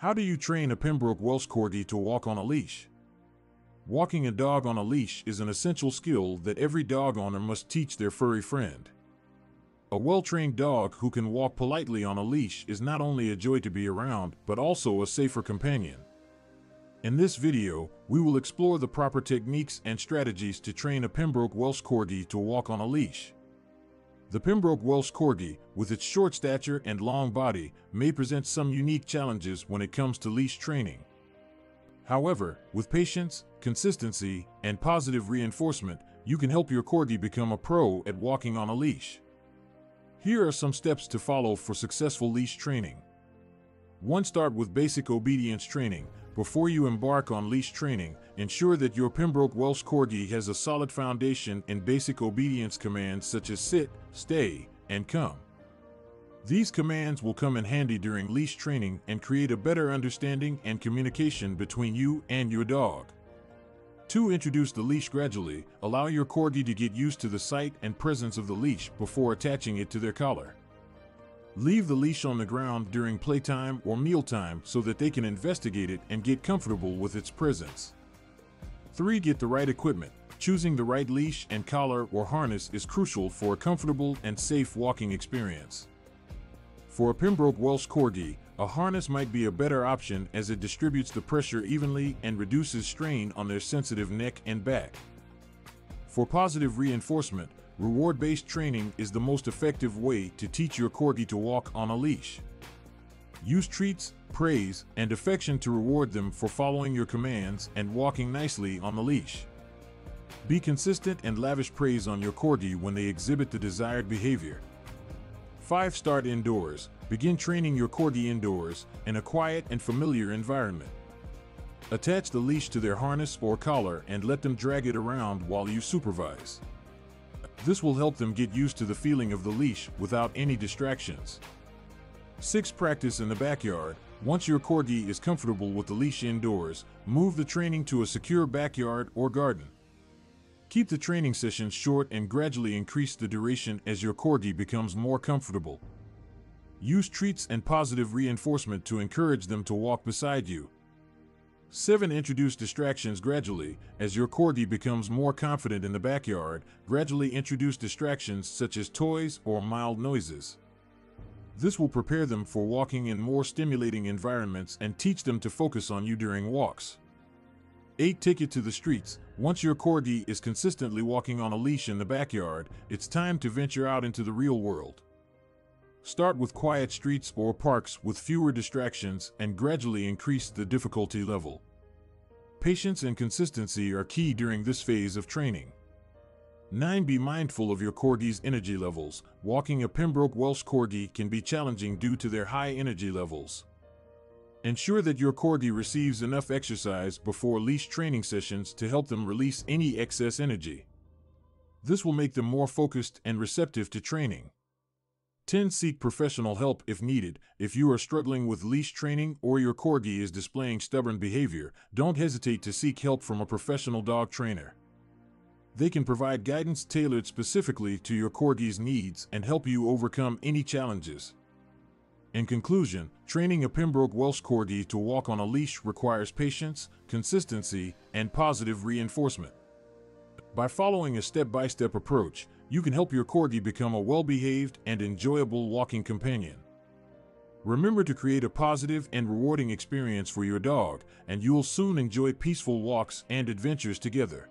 How do you train a Pembroke Welsh Corgi to walk on a leash? Walking a dog on a leash is an essential skill that every dog owner must teach their furry friend. A well-trained dog who can walk politely on a leash is not only a joy to be around, but also a safer companion. In this video, we will explore the proper techniques and strategies to train a Pembroke Welsh Corgi to walk on a leash. The Pembroke Welsh Corgi, with its short stature and long body, may present some unique challenges when it comes to leash training. However, with patience, consistency, and positive reinforcement, you can help your Corgi become a pro at walking on a leash. Here are some steps to follow for successful leash training. 1. Start with basic obedience training. Before you embark on leash training, ensure that your Pembroke Welsh Corgi has a solid foundation in basic obedience commands such as sit, stay, and come. These commands will come in handy during leash training and create a better understanding and communication between you and your dog. 2. Introduce the leash gradually. Allow your corgi to get used to the sight and presence of the leash before attaching it to their collar. Leave the leash on the ground during playtime or mealtime so that they can investigate it and get comfortable with its presence. 3. Get the right equipment. Choosing the right leash and collar or harness is crucial for a comfortable and safe walking experience. For a Pembroke Welsh Corgi, a harness might be a better option as it distributes the pressure evenly and reduces strain on their sensitive neck and back. For positive reinforcement, reward-based training is the most effective way to teach your Corgi to walk on a leash. Use treats, praise, and affection to reward them for following your commands and walking nicely on the leash. Be consistent and lavish praise on your Corgi when they exhibit the desired behavior. 5. Start indoors. Begin training your Corgi indoors in a quiet and familiar environment. Attach the leash to their harness or collar and let them drag it around while you supervise. This will help them get used to the feeling of the leash without any distractions. 6. Practice in the backyard. Once your Corgi is comfortable with the leash indoors, move the training to a secure backyard or garden. Keep the training sessions short and gradually increase the duration as your Corgi becomes more comfortable. Use treats and positive reinforcement to encourage them to walk beside you. 7. Introduce distractions gradually. As your Corgi becomes more confident in the backyard, gradually introduce distractions such as toys or mild noises. This will prepare them for walking in more stimulating environments and teach them to focus on you during walks. 8. Take it to the streets. Once your corgi is consistently walking on a leash in the backyard, it's time to venture out into the real world. Start with quiet streets or parks with fewer distractions and gradually increase the difficulty level. Patience and consistency are key during this phase of training. 9. Be mindful of your corgi's energy levels. Walking a Pembroke Welsh Corgi can be challenging due to their high energy levels. Ensure that your corgi receives enough exercise before leash training sessions to help them release any excess energy. This will make them more focused and receptive to training. 10. Seek professional help if needed. If you are struggling with leash training or your corgi is displaying stubborn behavior, don't hesitate to seek help from a professional dog trainer. They can provide guidance tailored specifically to your corgi's needs and help you overcome any challenges. In conclusion, training a Pembroke Welsh Corgi to walk on a leash requires patience, consistency, and positive reinforcement. By following a step-by-step approach, you can help your Corgi become a well-behaved and enjoyable walking companion. Remember to create a positive and rewarding experience for your dog, and you'll soon enjoy peaceful walks and adventures together.